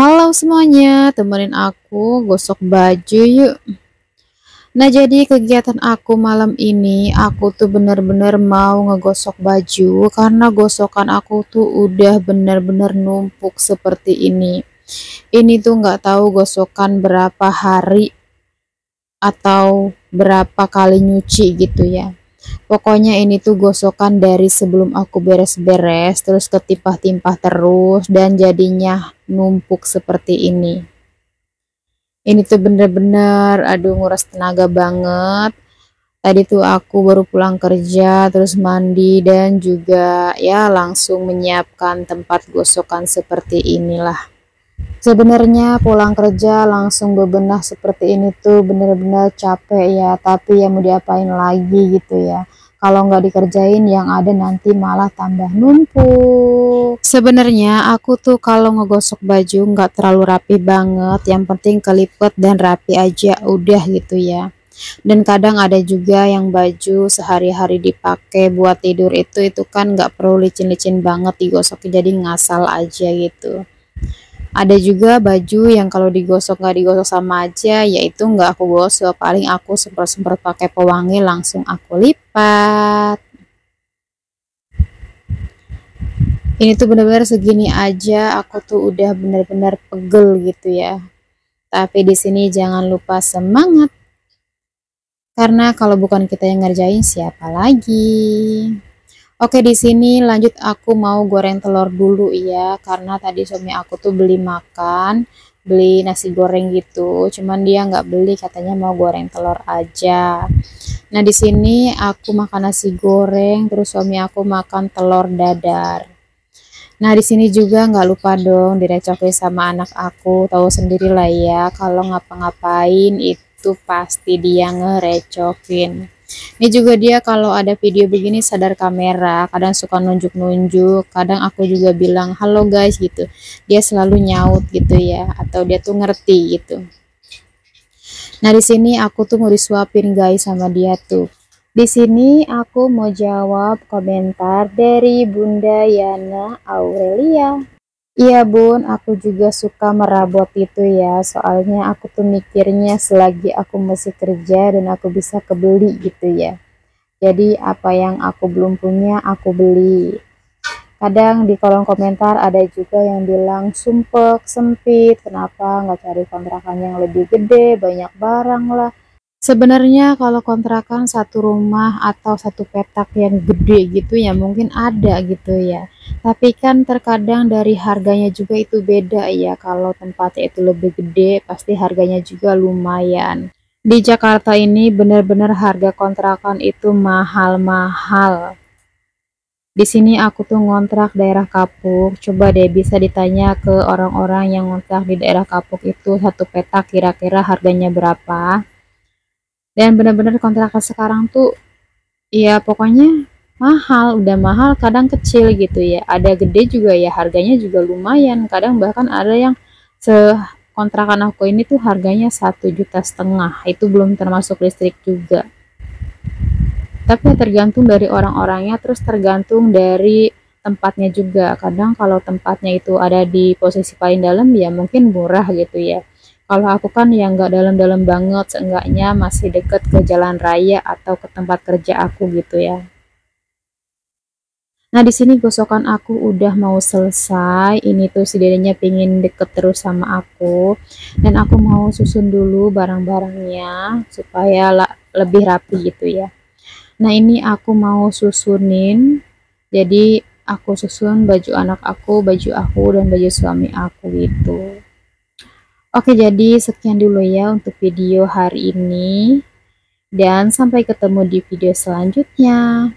Halo semuanya, temenin aku gosok baju yuk. Nah, jadi kegiatan aku malam ini, aku tuh bener-bener mau ngegosok baju karena gosokan aku tuh udah bener-bener numpuk seperti ini. Ini tuh nggak tahu gosokan berapa hari atau berapa kali nyuci gitu ya. Pokoknya ini tuh gosokan dari sebelum aku beres-beres, terus ketimpah-timpah terus, dan jadinya numpuk seperti ini. Ini tuh bener-bener, aduh nguras tenaga banget. Tadi tuh aku baru pulang kerja, terus mandi, dan juga ya langsung menyiapkan tempat gosokan seperti inilah. Sebenarnya pulang kerja langsung bebenah seperti ini tuh bener-bener capek ya, tapi ya mau diapain lagi gitu ya. Kalau nggak dikerjain yang ada nanti malah tambah numpuk. Sebenarnya aku tuh kalau ngegosok baju nggak terlalu rapi banget. Yang penting kelipet dan rapi aja udah gitu ya. Dan kadang ada juga yang baju sehari-hari dipakai buat tidur itu itu kan nggak perlu licin-licin banget digosok jadi ngasal aja gitu ada juga baju yang kalau digosok nggak digosok sama aja yaitu nggak aku gosok. Paling aku semprot-semprot pakai pewangi langsung aku lipat. Ini tuh bener-bener segini aja aku tuh udah bener-bener pegel gitu ya. Tapi di sini jangan lupa semangat. Karena kalau bukan kita yang ngerjain siapa lagi Oke, di sini lanjut aku mau goreng telur dulu ya, karena tadi suami aku tuh beli makan, beli nasi goreng gitu. Cuman dia nggak beli, katanya mau goreng telur aja. Nah, di sini aku makan nasi goreng, terus suami aku makan telur dadar. Nah, di sini juga nggak lupa dong direcokin sama anak aku. Tahu sendiri lah ya, kalau ngapa-ngapain itu pasti dia ngerecokin. Ini juga dia kalau ada video begini sadar kamera, kadang suka nunjuk-nunjuk, kadang aku juga bilang halo guys gitu. Dia selalu nyaut gitu ya, atau dia tuh ngerti gitu. Nah di sini aku tuh mau disuapin guys sama dia tuh. Di sini aku mau jawab komentar dari Bunda Yana Aurelia. Iya bun, aku juga suka merabot itu ya, soalnya aku tuh mikirnya selagi aku masih kerja dan aku bisa kebeli gitu ya. Jadi apa yang aku belum punya, aku beli. Kadang di kolom komentar ada juga yang bilang sumpek, sempit, kenapa nggak cari kontrakan yang lebih gede, banyak barang lah. Sebenarnya kalau kontrakan satu rumah atau satu petak yang gede gitu ya mungkin ada gitu ya. Tapi kan terkadang dari harganya juga itu beda ya. Kalau tempatnya itu lebih gede pasti harganya juga lumayan. Di Jakarta ini benar-benar harga kontrakan itu mahal-mahal. Di sini aku tuh ngontrak daerah Kapuk. Coba deh bisa ditanya ke orang-orang yang ngontrak di daerah Kapuk itu satu petak kira-kira harganya berapa dan benar-benar kontrakan sekarang tuh ya pokoknya mahal udah mahal kadang kecil gitu ya. Ada gede juga ya harganya juga lumayan. Kadang bahkan ada yang se kontrakan aku ini tuh harganya satu juta setengah. Itu belum termasuk listrik juga. Tapi tergantung dari orang-orangnya terus tergantung dari tempatnya juga. Kadang kalau tempatnya itu ada di posisi paling dalam ya mungkin murah gitu ya. Kalau aku kan yang nggak dalam-dalam banget, seenggaknya masih deket ke jalan raya atau ke tempat kerja aku gitu ya. Nah, di sini gosokan aku udah mau selesai. Ini tuh si dedenya pingin deket terus sama aku. Dan aku mau susun dulu barang-barangnya supaya lebih rapi gitu ya. Nah, ini aku mau susunin. Jadi, aku susun baju anak aku, baju aku, dan baju suami aku gitu. Oke, jadi sekian dulu ya untuk video hari ini. Dan sampai ketemu di video selanjutnya.